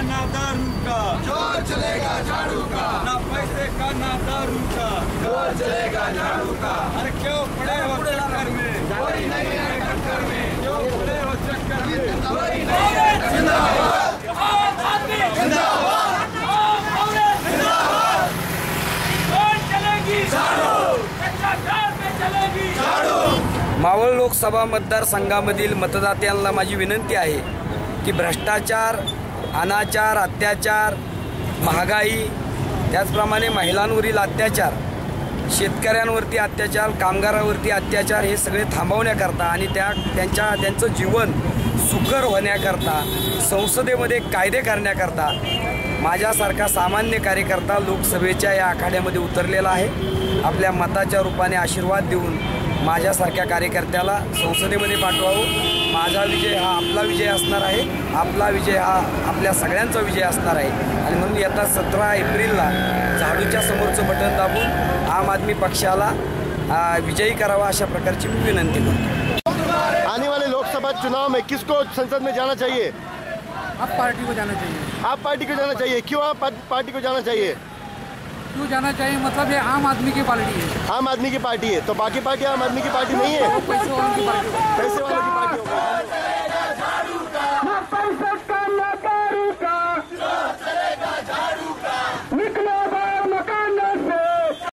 का ना दारू का। ज़ोर चलेगा झाड़ू का। ना पैसे का ना दारू का। ज़ोर चलेगा झाड़ू का। अरे क्यों पड़े हो चक्कर में? कोई नहीं है टक्कर में। क्यों पड़े हो चक्कर में? कोई नहीं है मावळ लोकसभा मतदारसंघामधील मतदात्यांना माझी विनंती आहे की भ्रष्टाचार अनाचार अत्याचार महागाई त्याचप्रमाणे महिलांवरील अत्याचार शेतकऱ्यांवरती अत्याचार कामगारांवरती अत्याचार हे सगळे थांबवण्याकरता आणि त्या त्यांच्या त्यांचं जीवन सुकर होण्याकरता संसदेमध्ये कायदे करण्याकरता माझ्यासारखा सामान्य कार्यकर्ता लोकसभेच्या या आखाड्यामध्ये उतरलेला आहे. आपल्या मताच्या रूपाने आशीर्वाद देऊन माझ्यासारख्या कार्यकर्त्याला संसदेमध्ये पाठवावं. माझा विजय हा आपला विजय असणार आहे. आपला विजय हा आपल्या सगळ्यांचा विजय असणार आहे. आणि म्हणून येत्या सतरा एप्रिलला झाडूच्या समोरचं बटन दाबून आम आदमी पक्षाला विजयी करावा अशा प्रकारची मी विनंती करतो. लोकसभा चुनाव में किसको संसद में जाना चाहिए? आप पार्टी को जाना चाहिए। आप पार्टी को जाना चाहिए। क्यों आप पार्टी को जाना चाहिए? क्यों जाना चाहिए? मतलब ये आम आदमी की पार्टी है। आम आदमी की पार्टी है। तो बाकी पार्टी आम आदमी की पार्टी नहीं है? पैसे वालों की पार्टी पैसे वालों की पार्टी होगा।